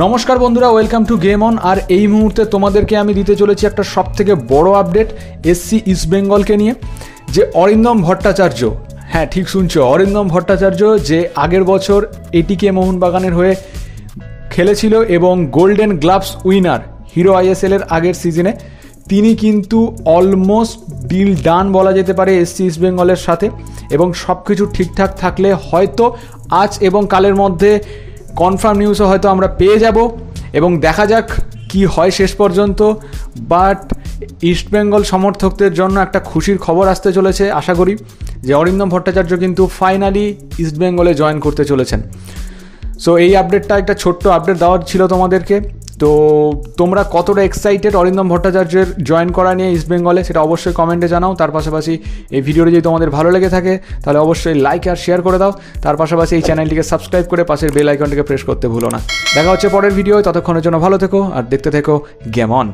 নমস্কার বন্ধুরা welcome to game on আর এই মুহূর্তে তোমাদেরকে আমি দিতে চলেছি একটা সব থেকে বড় আপডেট এসসি ইস্ট বেঙ্গলকে নিয়ে, যে অরিন্দম ভট্টাচার্য। হ্যাঁ ঠিক শুনছো, অরিন্দম ভট্টাচার্য যে আগের বছর এটিকে মোহনবাগানের হয়ে খেলেছিল এবং golden gloves winner Hero ISL এর আগের সিজনে তিনি কিন্তু অলমোস্ট ডিল ডান বলা যেতে পারে এসসি ইস্ট বেঙ্গলের সাথে এবং সব কিছু ঠিকঠাক থাকলে হয়তো আজ এবং কালের মধ্যে কনফার্ম নিউজও হয়তো আমরা পেয়ে যাব এবং দেখা যাক কি হয় শেষ পর্যন্ত বাট ইস্টবেঙ্গল সমর্থকদের জন্য একটা খুশির খবর আসতে চলেছে, আশা করি, যে অরিন্দম ভট্টাচার্য কিন্তু ফাইনালি ইস্টবেঙ্গলে জয়েন করতে চলেছেন। সো এই আপডেটটা একটা ছোট্ট আপডেট দেওয়ার ছিল তোমাদেরকে। তো তোমরা কতটা এক্সাইটেড অরিন্দম ভট্টাচার্যের জয়েন করা নিয়ে ইস্ট বেঙ্গলে সেটা অবশ্যই কমেন্টে জানাও। তার পাশাপাশি এই ভিডিওটি যদি তোমাদের ভালো লেগে থাকে, তাহলে অবশ্যই লাইক আর শেয়ার করে দাও। তার পাশাপাশি এই চ্যানেলটিকে সাবস্ক্রাইব করে পাশের বেল আইকনটিকে প্রেস করতে ভুলো না। দেখা হচ্ছে পরের ভিডিও ততক্ষণের জন্য ভালো থেকো, আর দেখতে থেকো গেম অন